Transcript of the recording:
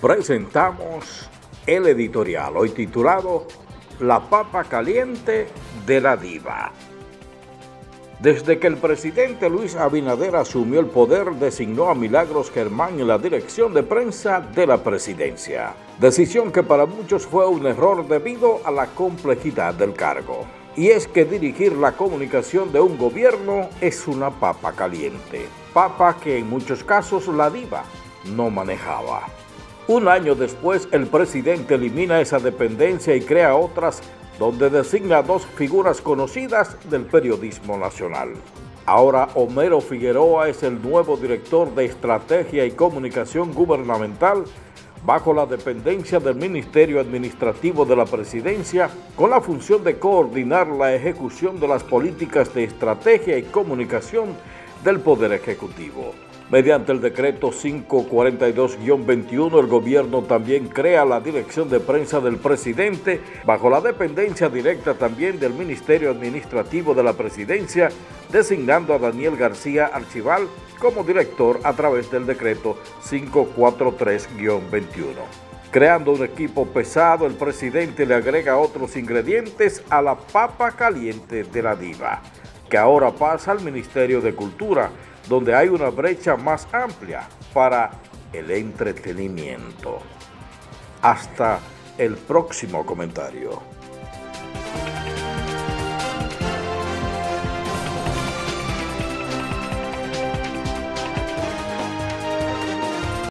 presentamos el editorial, hoy titulado La papa caliente de la diva. Desde que el presidente Luis Abinader asumió el poder, designó a Milagros Germán en la dirección de prensa de la presidencia. Decisión que para muchos fue un error debido a la complejidad del cargo. Y es que dirigir la comunicación de un gobierno es una papa caliente. Papa que en muchos casos la diva no manejaba. Un año después, el presidente elimina esa dependencia y crea otras donde designa dos figuras conocidas del periodismo nacional. Ahora Homero Figueroa es el nuevo director de Estrategia y Comunicación Gubernamental bajo la dependencia del Ministerio Administrativo de la Presidencia con la función de coordinar la ejecución de las políticas de estrategia y comunicación del Poder Ejecutivo. Mediante el decreto 542-21, el gobierno también crea la dirección de prensa del presidente bajo la dependencia directa también del Ministerio Administrativo de la Presidencia, designando a Daniel García Archival como director a través del decreto 543-21. Creando un equipo pesado, el presidente le agrega otros ingredientes a la papa caliente de la diva, que ahora pasa al Ministerio de Cultura, donde hay una brecha más amplia para el entretenimiento. Hasta el próximo comentario.